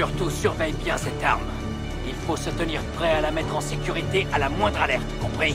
Surtout surveille bien cette arme. Il faut se tenir prêt à la mettre en sécurité à la moindre alerte, compris?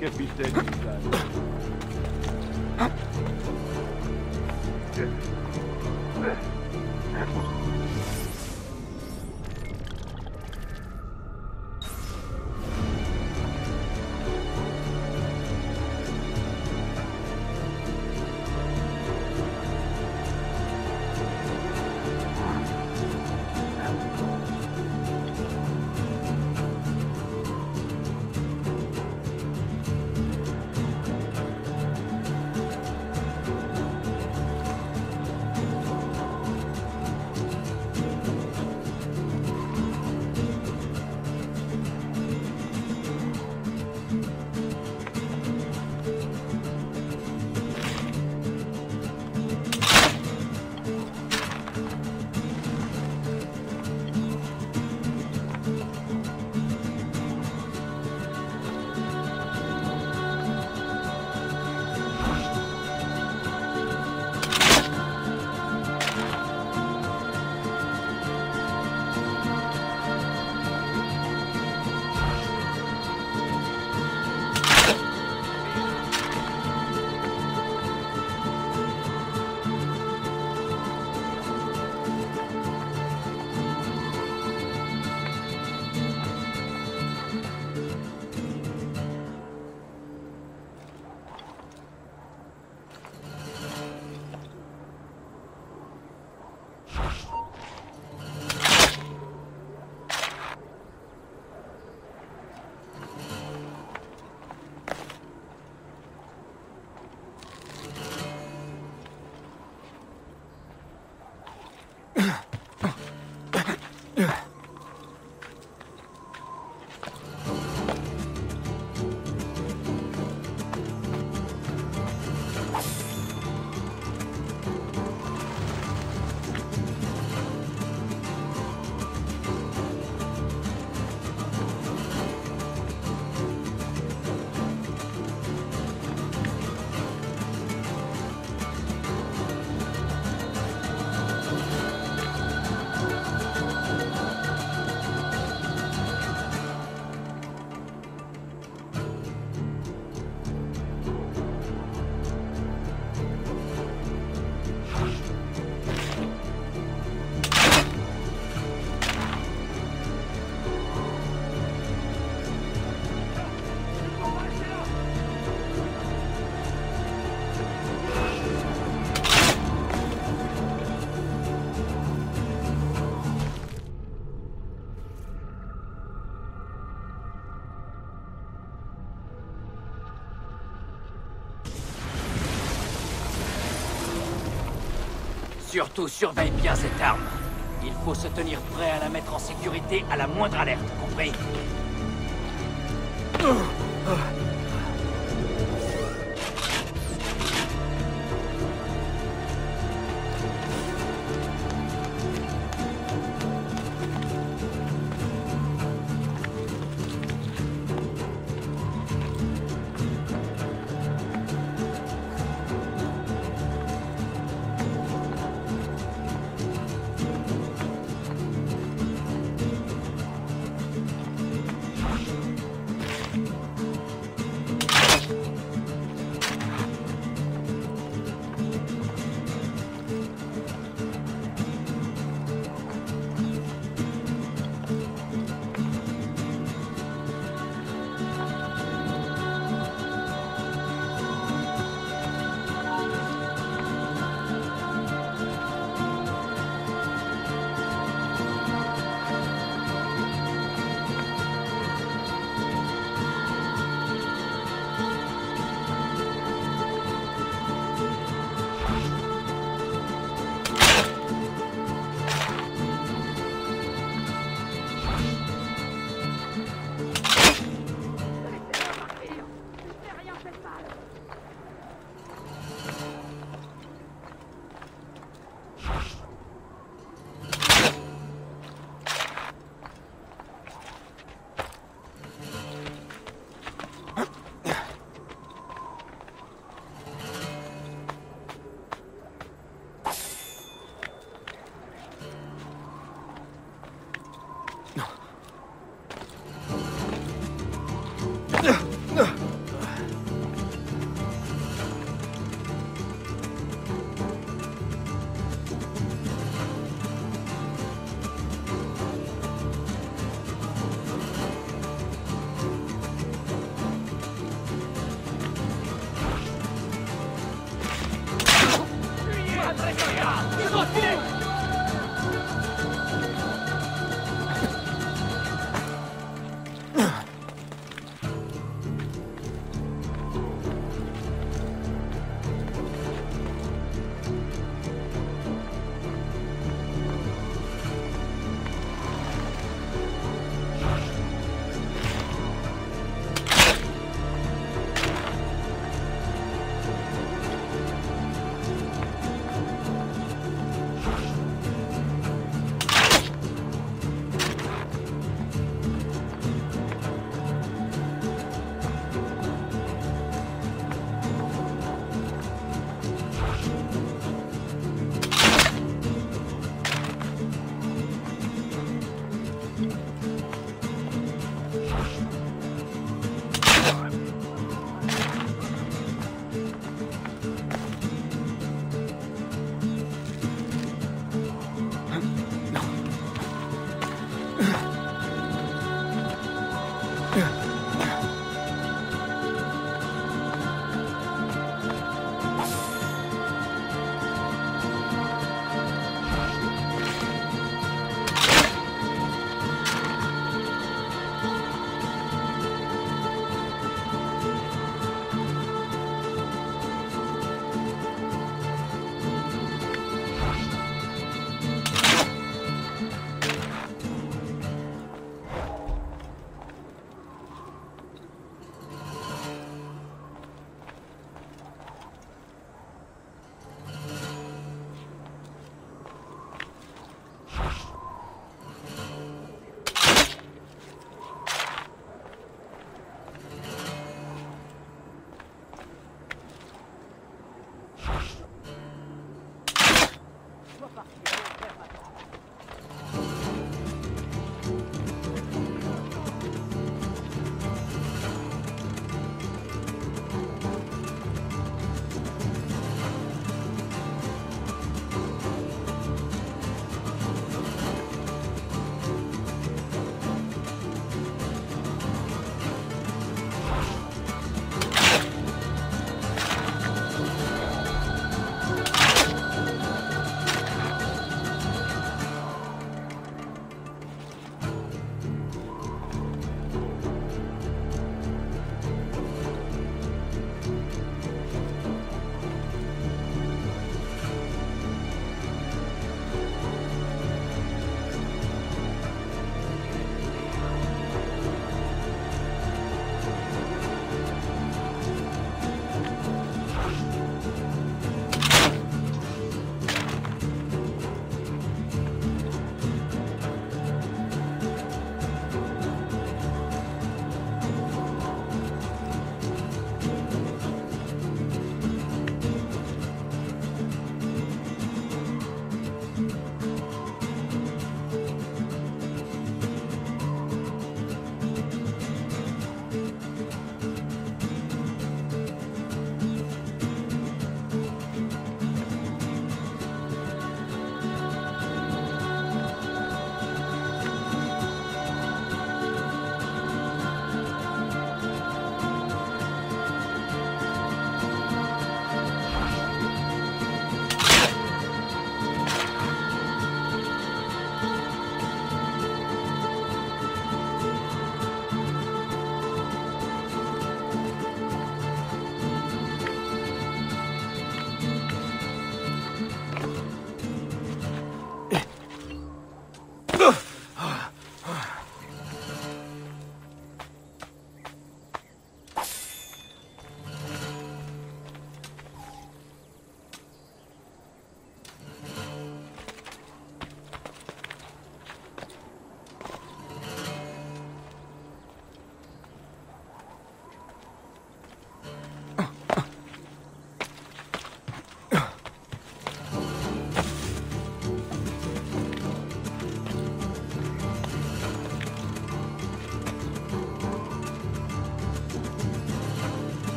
get me dead inside. Surtout surveille bien cette arme. Il faut se tenir prêt à la mettre en sécurité à la moindre alerte, compris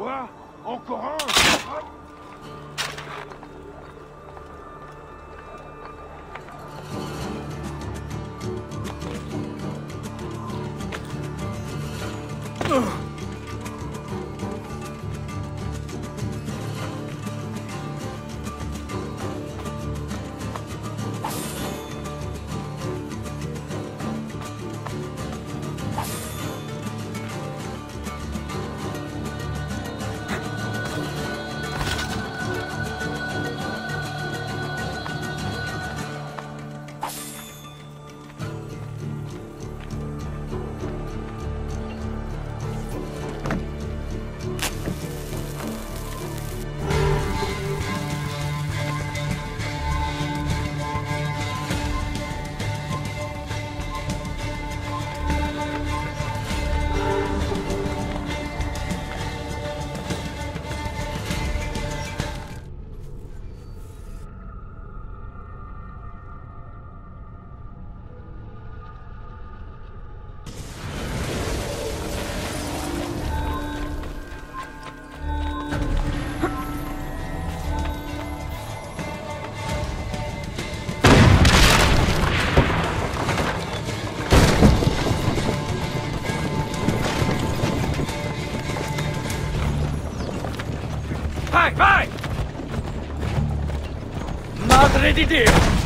Quoi? Encore un? Vai, vai! Madre di Dio!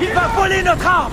Il va voler notre arme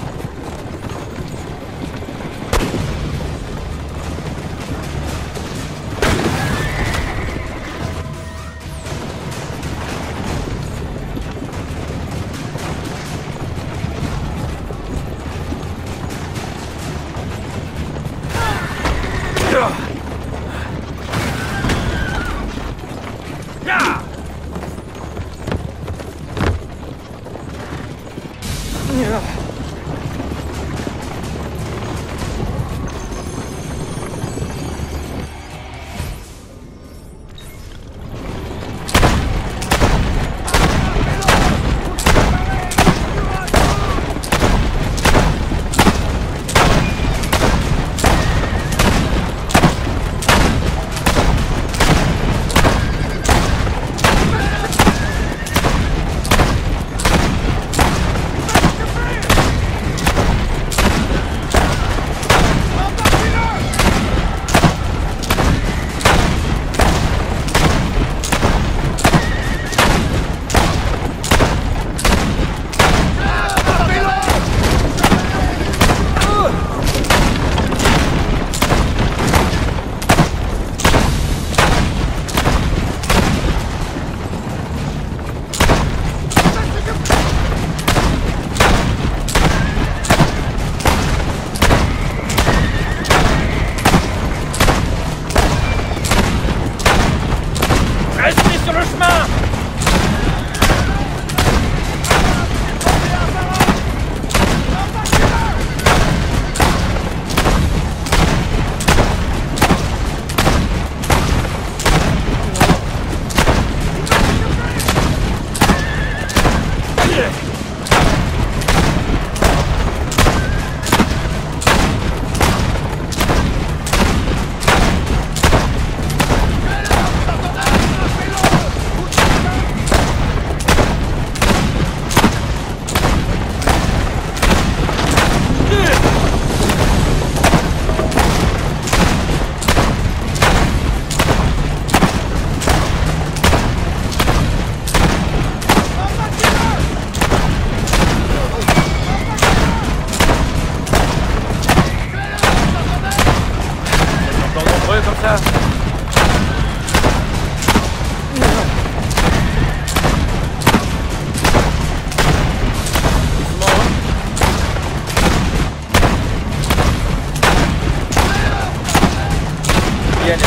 Il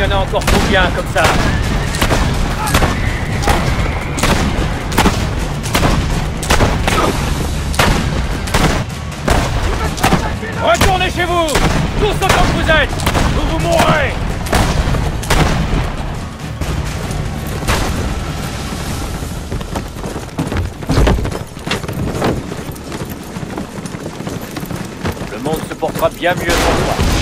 y en a encore combien comme ça. Retournez chez vous. Tous autant que vous êtes Ou vous mourrez Yum your